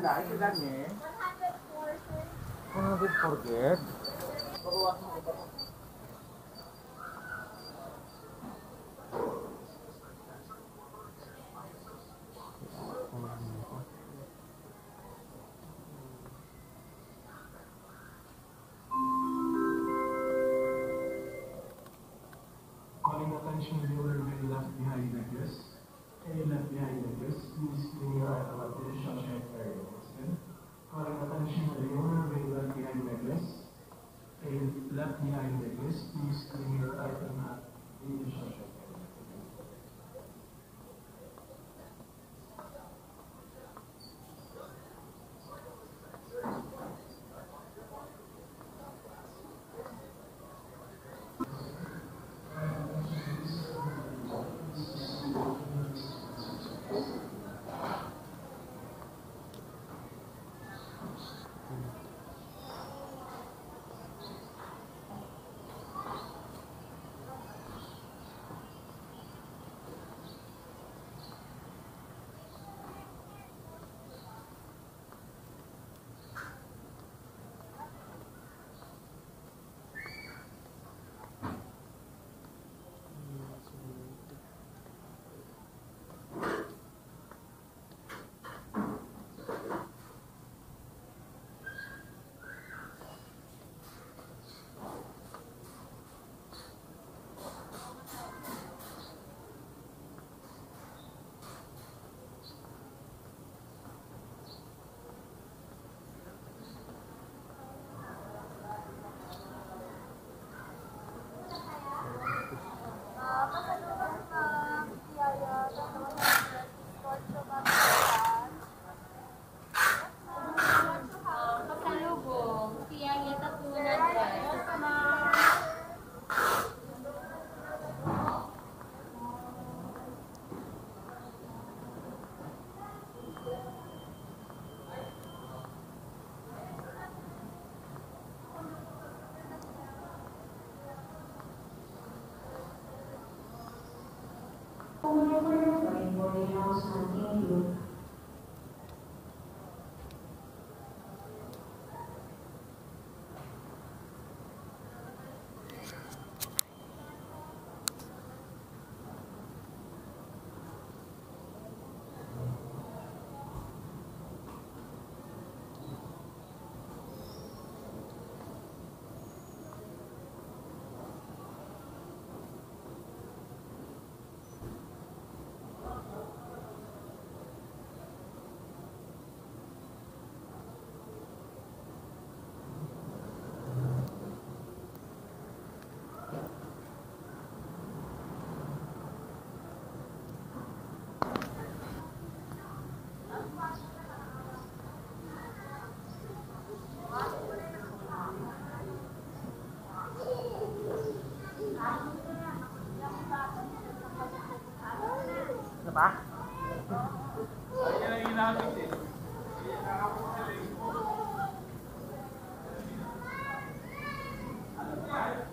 talaga, ito lang eh. 140. 140? Pabawas mo. Diba? Last call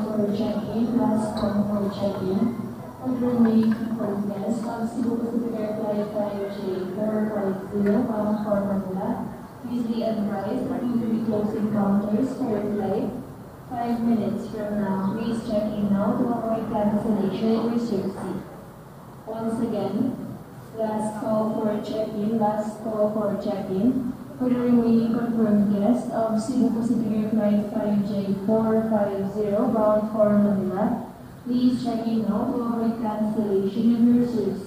for check-in, last call for check-in. Underway for guests, ang Cebu Pacific Air Flight 5J450 bound for Manila. Please be advised that we will be closing counters for flight five minutes from now. Please check in now to avoid cancellation reserved seat. Once again, Last call for check-in, last call for check-in. For the remaining confirmed guests of Cebu Pacific Flight 5J450 bound for Manila, please check in now to avoid cancellation of your reserved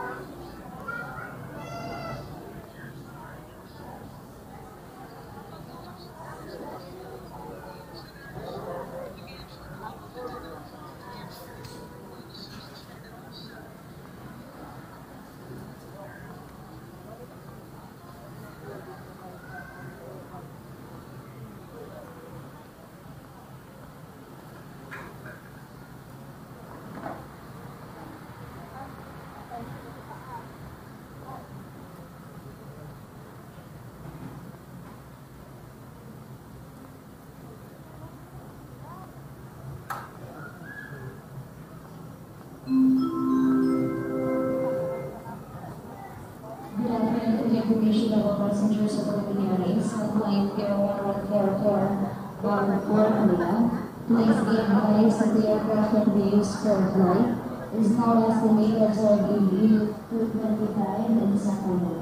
Good afternoon to the information of all passengers of Philippine Airlines on flight Air 1144 bound for Manila. Please be advised that the aircraft that we use for flight is now estimated to be 225 in Sakuna.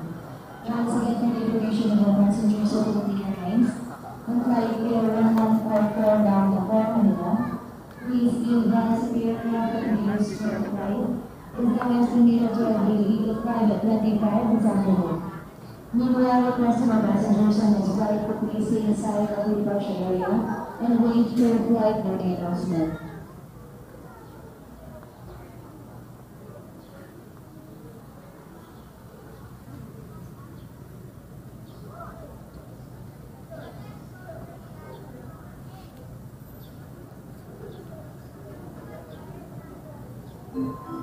Once again, for the information passengers of Philippine Airlines on flight Air 1144 bound for Manila. Please be advised that the aircraft that we use for flight is now estimated to be Eagle Flight at 25 this afternoon. Meanwhile, request to our passengers on this flight to please stay inside of the departure area and wait for your flight announcement. Thank